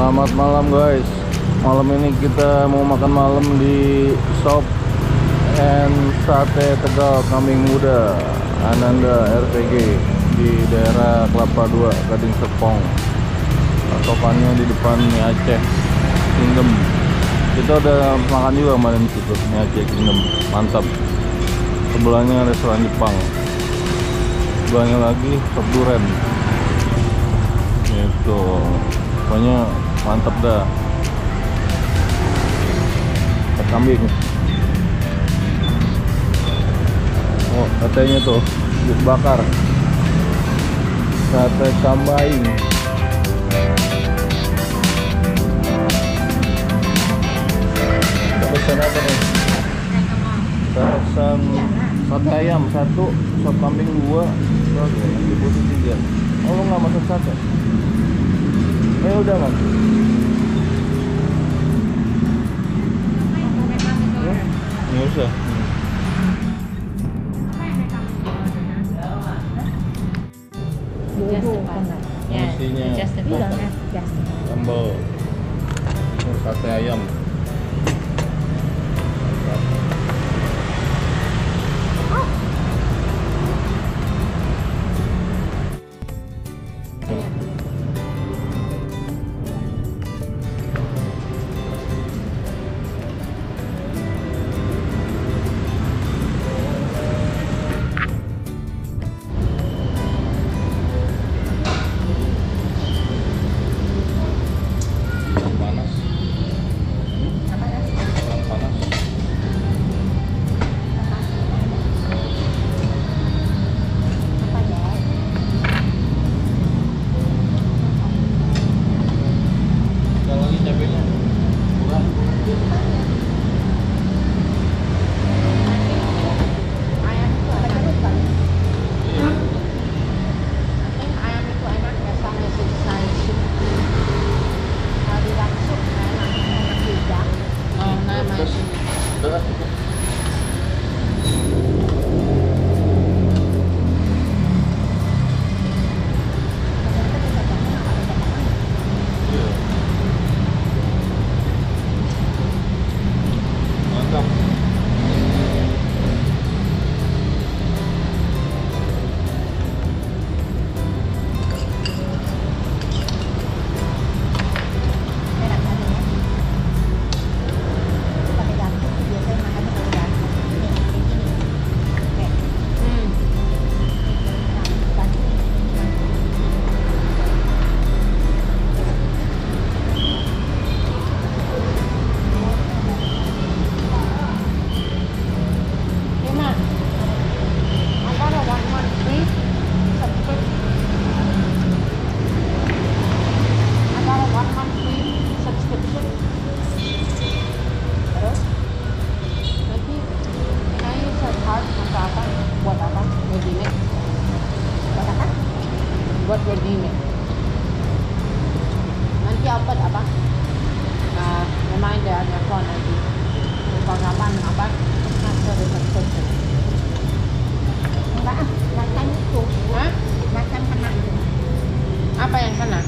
Selamat malam guys. Malam ini kita mau makan malam di shop and sate tegal kambing muda Ananda RPG di daerah Kelapa 2 Gading Serpong. Patokannya di depan mie Aceh Kingdom. Kita udah makan juga kemarin di situ mie Aceh Kingdom. Mantap. Sebelahnya restoran Jepang. Sebelahnya lagi sop Gitu. Pokoknya mantap dah. Sate kambing oh katanya tuh bakar. Sate kambing pesan apa nih kita pesan sate ayam satu sop kambing dua putih tiga oh lu nggak masak sate eh udah mas nggak usah. Just the just the Iya, sambal. Sate ayam Buat webinar. nanti apa Nah, reminder on your phone nanti. Pengalaman apa? Masuk di subscription. enggak ah makan itu Hah? makan kena Apa yang kena?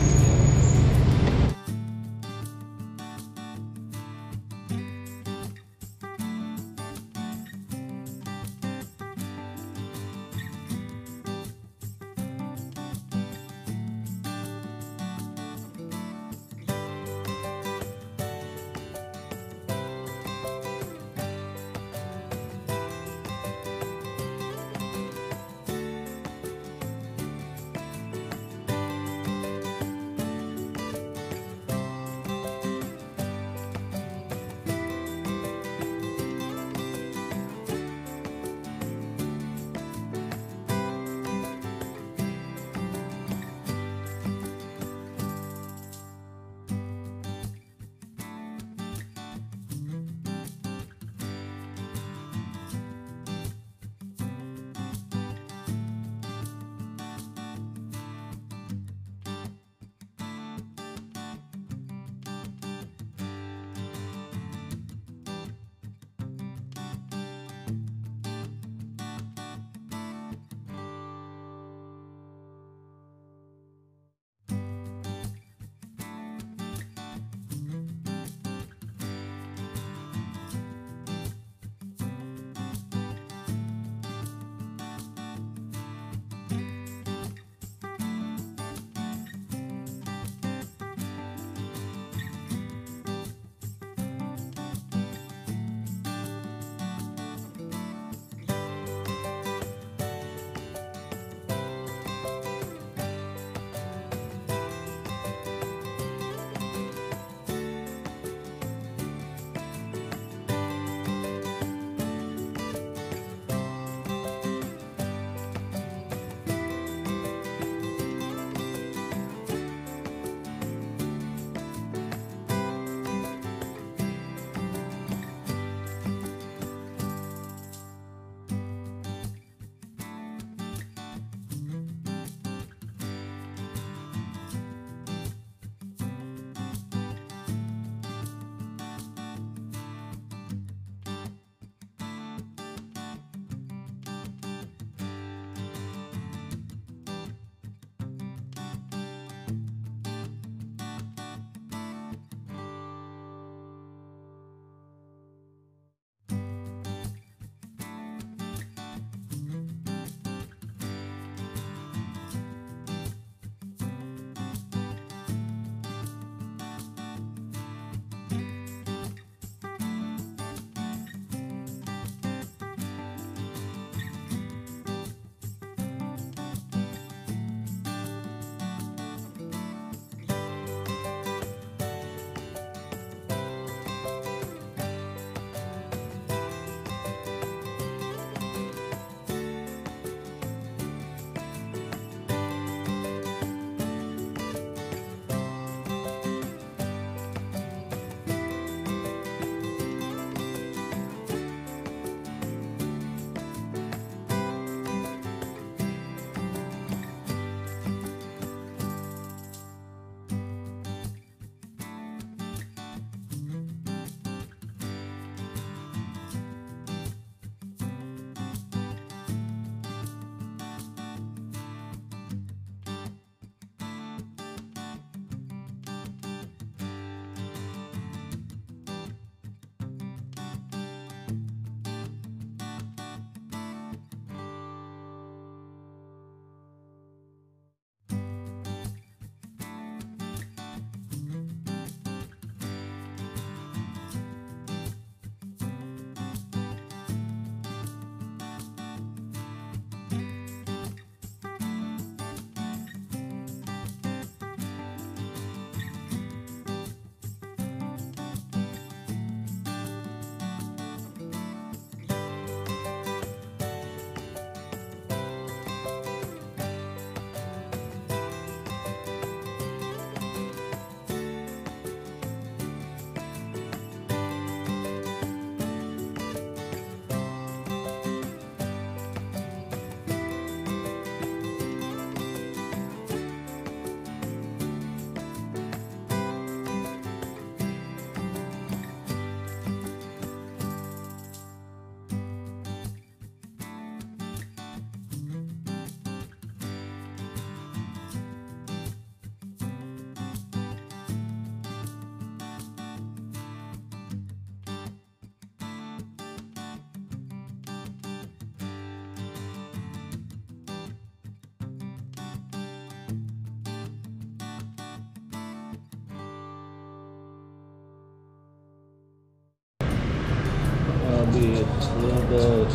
Dikit Udah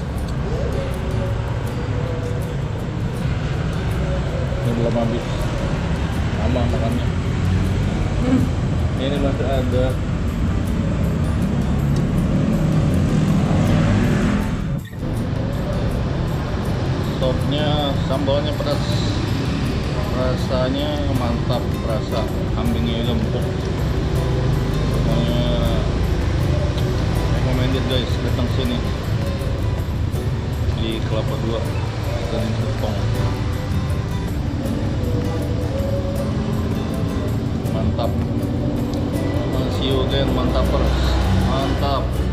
Ini belum habis Lama makannya Ini masih ada Sopnya sambalnya pedas. Rasanya mantap rasa kambingnya lembut. Pokoknya recommended guys. Datang sini. Di Kelapa Dua. Dan Betong mantap. You again mantap mantap